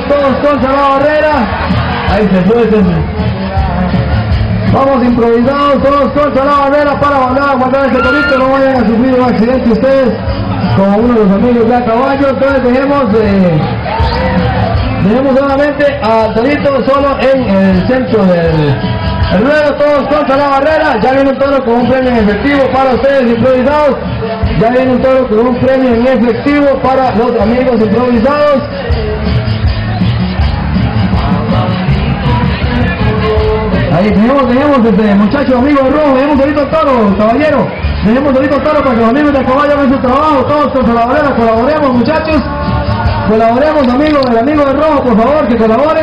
Todos contra la barrera. Ahí se fue. Vamos improvisados, todos contra la barrera para mandar a guardar ese torito. No vayan a sufrir un accidente ustedes como uno de los amigos de a caballo. Entonces dejemos, eh, dejemos solamente al torito solo en el centro del el ruedo. Todos contra la barrera. Ya viene un toro con un premio en efectivo para ustedes improvisados. Ya viene un toro con un premio en efectivo para los amigos improvisados. Ahí dejemos, dejemos, este, muchachos, amigos rojos, dejemos ahorita el toro, caballero. Dejemos el toro para que los amigos de caballo hagan su trabajo, todos la barrera, colaboremos muchachos. Colaboremos amigos, el amigo de rojo, por favor, que colabore.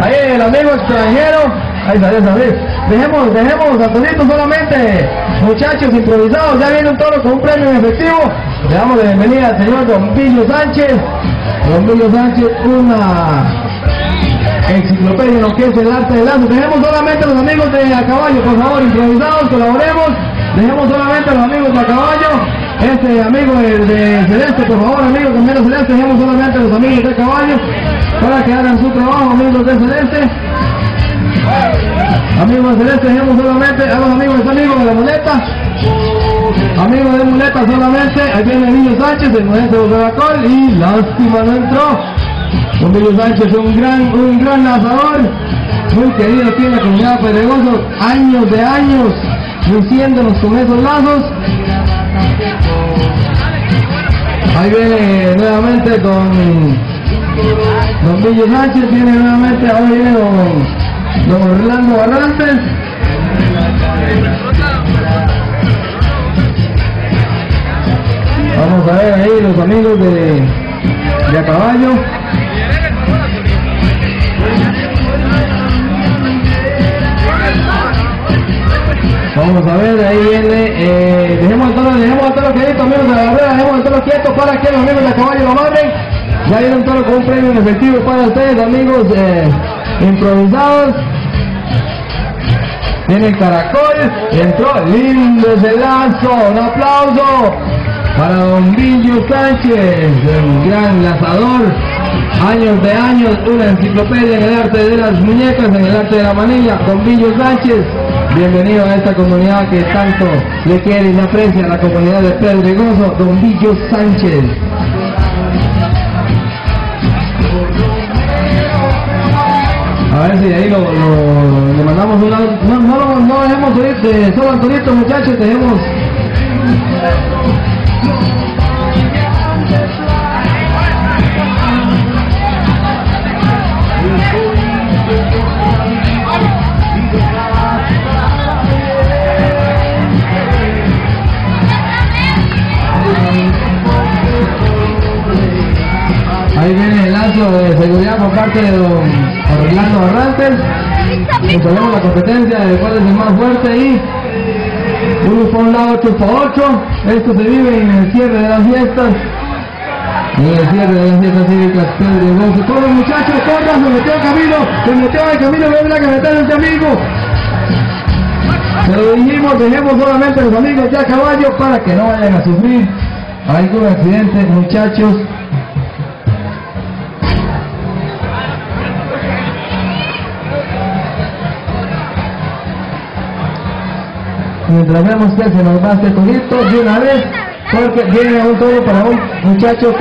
Ahí el amigo extranjero. Ahí salió salir. Dejemos, dejemos a solamente, muchachos improvisados. Ya viene un toro con un premio en efectivo. Le damos la bienvenida al señor Don Villo Sánchez. Don Villo Sánchez, una enciclopedia en lo que es el arte del lazo. Dejemos solamente a los amigos de a caballo, por favor, improvisados, colaboremos. Dejemos solamente a los amigos de a caballo. Este amigo de, de Celeste, por favor, amigos de Celeste, dejemos solamente a los amigos de caballo para que hagan su trabajo, amigos de Celeste. Amigos de Celeste, solamente a los amigos de amigos de la muleta. Amigos de muleta solamente, ahí viene Emilio Sánchez, el maestro de Caracol, y lástima no entró. Emilio Sánchez es un gran, un gran lanzador, muy querido aquí en la comunidad años de años, luciéndonos con esos lazos. Ahí viene nuevamente con Don Villo Sánchez, viene nuevamente, ahora viene don Orlando Barrantes. Vamos a ver ahí los amigos de, de a caballo. Vamos a ver, ahí viene, eh, dejemos el toro, dejemos el toro quieto, amigos de la barrera, dejemos el toro quieto para que los amigos de a caballo lo amarren. Ya viene un toro con un premio en efectivo para ustedes, amigos eh, improvisados. Viene el caracol, entró, lindo ese lazo, un aplauso para Don Villo Sánchez, un gran lanzador, años de años, una enciclopedia en el arte de las muñecas, en el arte de la manilla, Don Villo Sánchez, bienvenido a esta comunidad que tanto le quiere y le aprecia, la comunidad de Pedregoso, Don Villo Sánchez. A ver si ahí lo, le mandamos una... No, no, no dejemos oír de solo Antonito, muchachos, dejemos... de seguridad por parte de don Orlando Barrantes. Controlamos la competencia de cuál es el más fuerte y uno por un lado, otro por otro. Esto se vive en el cierre de las fiestas. En el cierre de las fiestas cívicas Pedregoso. Todos los muchachos, corran, se metió a camino, se metió al camino, ve la carretera este amigo. Se lo dijimos, dejemos solamente a los amigos de a caballo para que no vayan a sufrir algún accidente, muchachos. Mientras vemos que se nos va este torito de una vez, porque viene un toro para un muchacho